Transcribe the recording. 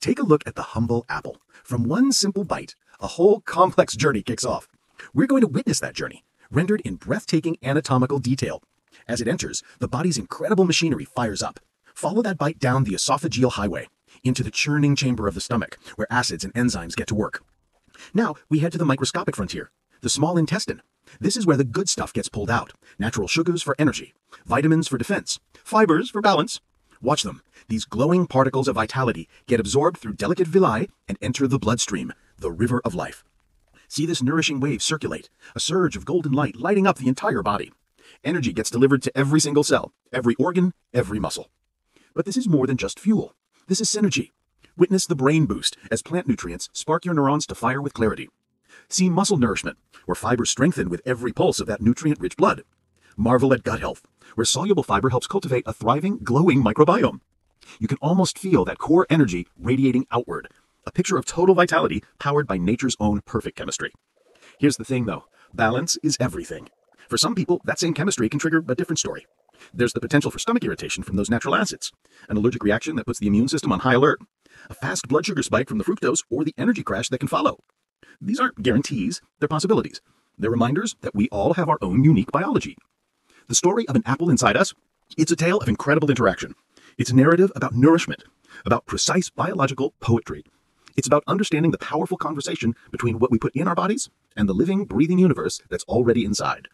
Take a look at the humble apple. From one simple bite, a whole complex journey kicks off. We're going to witness that journey, rendered in breathtaking anatomical detail. As it enters, the body's incredible machinery fires up. Follow that bite down the esophageal highway, into the churning chamber of the stomach, where acids and enzymes get to work. Now, we head to the microscopic frontier, the small intestine. This is where the good stuff gets pulled out natural sugars for energy, vitamins for defense, fibers for balance. Watch them. These glowing particles of vitality get absorbed through delicate villi and enter the bloodstream, the river of life. See this nourishing wave circulate, a surge of golden light lighting up the entire body. Energy gets delivered to every single cell, every organ, every muscle. But this is more than just fuel. This is synergy. Witness the brain boost as plant nutrients spark your neurons to fire with clarity. See muscle nourishment, where fibers strengthen with every pulse of that nutrient rich blood. Marvel at gut health, where soluble fiber helps cultivate a thriving, glowing microbiome. You can almost feel that core energy radiating outward, a picture of total vitality powered by nature's own perfect chemistry. Here's the thing though balance is everything. For some people, that same chemistry can trigger a different story. There's the potential for stomach irritation from those natural acids, an allergic reaction that puts the immune system on high alert, a fast blood sugar spike from the fructose, or the energy crash that can follow. These aren't guarantees, they're possibilities. They're reminders that we all have our own unique biology. The story of an apple inside us, it's a tale of incredible interaction. It's a narrative about nourishment, about precise biological poetry. It's about understanding the powerful conversation between what we put in our bodies and the living, breathing universe that's already inside.